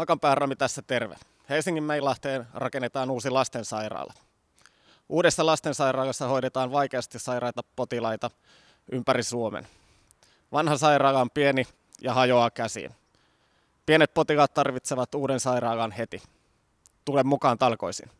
Hakanpää Rami tässä terve. Helsingin Meilahteen rakennetaan uusi lastensairaala. Uudessa lastensairaalassa hoidetaan vaikeasti sairaita potilaita ympäri Suomen. Vanha sairaala on pieni ja hajoaa käsiin. Pienet potilaat tarvitsevat uuden sairaalan heti. Tule mukaan talkoisiin.